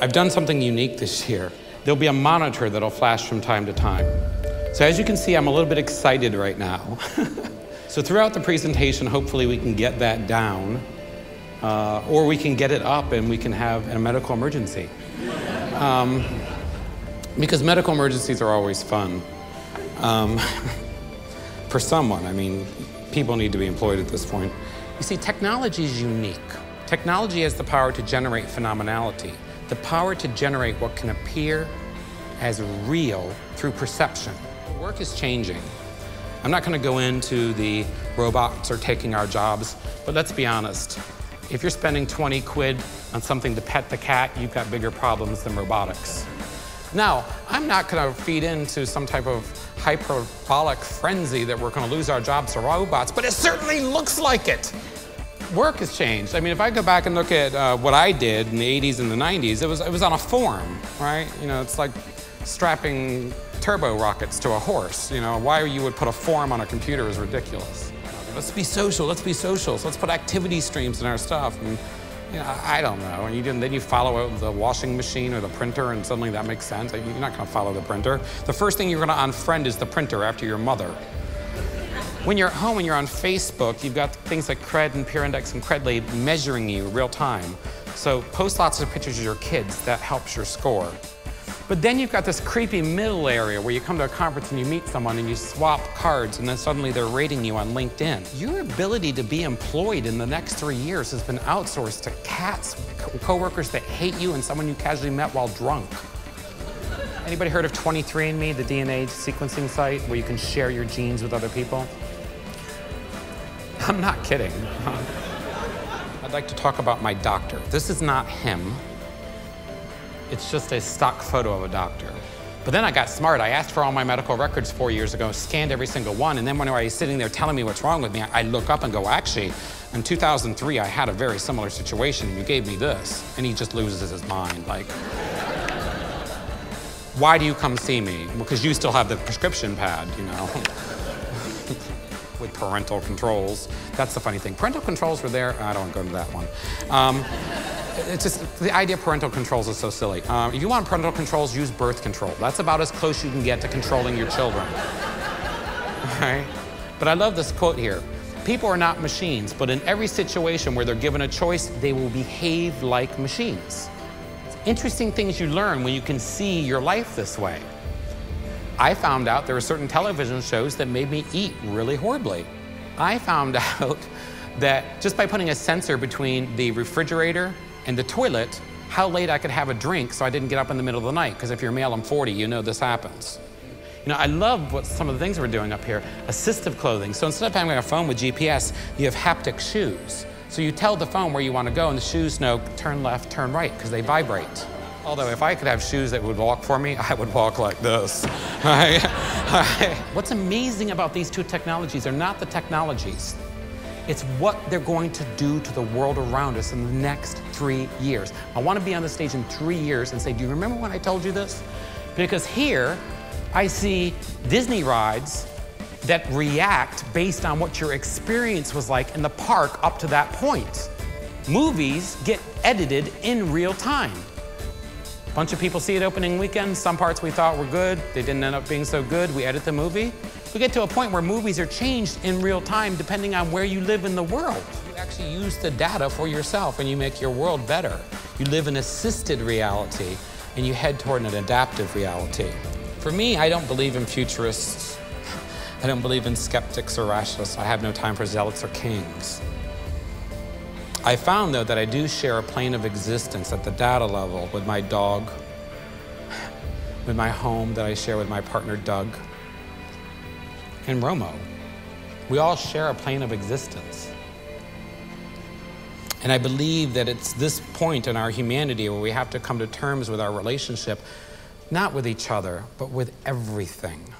I've done something unique this year. There'll be a monitor that'll flash from time to time. So as you can see, I'm a little bit excited right now. so throughout the presentation, hopefully we can get that down, uh, or we can get it up and we can have a medical emergency. Um, because medical emergencies are always fun. Um, for someone, I mean, people need to be employed at this point. You see, technology is unique. Technology has the power to generate phenomenality, the power to generate what can appear as real through perception. Work is changing. I'm not going to go into the robots are taking our jobs, but let's be honest. If you're spending 20 quid on something to pet the cat, you've got bigger problems than robotics. Now, I'm not going to feed into some type of hyperbolic frenzy that we're going to lose our jobs to robots, but it certainly looks like it. Work has changed. I mean, if I go back and look at uh, what I did in the 80s and the 90s, it was, it was on a form, right? You know, it's like strapping turbo rockets to a horse. You know, why you would put a form on a computer is ridiculous. Let's be social, let's be social. So let's put activity streams in our stuff. And, you know, I don't know. And you didn't, then you follow the washing machine or the printer and suddenly that makes sense. You're not gonna follow the printer. The first thing you're gonna unfriend is the printer after your mother. When you're at home and you're on Facebook, you've got things like Kred and Peerindex and Credly measuring you real time. So post lots of pictures of your kids, that helps your score. But then you've got this creepy middle area where you come to a conference and you meet someone and you swap cards and then suddenly they're rating you on LinkedIn. Your ability to be employed in the next three years has been outsourced to cats, co coworkers that hate you and someone you casually met while drunk. Anybody heard of 23andMe, the DNA sequencing site where you can share your genes with other people? I'm not kidding. I'd like to talk about my doctor. This is not him. It's just a stock photo of a doctor. But then I got smart. I asked for all my medical records four years ago, scanned every single one, and then when I was sitting there telling me what's wrong with me, I look up and go, actually, in 2003, I had a very similar situation. and You gave me this. And he just loses his mind. Like, why do you come see me? Because you still have the prescription pad, you know, with parental controls. That's the funny thing. Parental controls were there. I don't go into that one. Um, it's just the idea of parental controls is so silly. Um, if you want parental controls, use birth control. That's about as close you can get to controlling your children. Right? But I love this quote here. People are not machines, but in every situation where they're given a choice, they will behave like machines. Interesting things you learn when you can see your life this way. I found out there were certain television shows that made me eat really horribly. I found out that just by putting a sensor between the refrigerator and the toilet, how late I could have a drink so I didn't get up in the middle of the night. Because if you're male, I'm 40, you know this happens. You know, I love what some of the things we're doing up here. Assistive clothing. So instead of having a phone with GPS, you have haptic shoes. So you tell the phone where you want to go, and the shoes know turn left, turn right, because they vibrate. Although if I could have shoes that would walk for me, I would walk like this. What's amazing about these two technologies are not the technologies. It's what they're going to do to the world around us in the next three years. I want to be on the stage in three years and say, do you remember when I told you this? Because here, I see Disney rides that react based on what your experience was like in the park up to that point. Movies get edited in real time. A bunch of people see it opening weekend. Some parts we thought were good, they didn't end up being so good. We edit the movie. We get to a point where movies are changed in real time depending on where you live in the world. You actually use the data for yourself and you make your world better. You live in assisted reality and you head toward an adaptive reality. For me, I don't believe in futurists. I don't believe in skeptics or rationalists. I have no time for zealots or kings. I found, though, that I do share a plane of existence at the data level with my dog, with my home that I share with my partner, Doug, and Romo. We all share a plane of existence. And I believe that it's this point in our humanity where we have to come to terms with our relationship, not with each other, but with everything.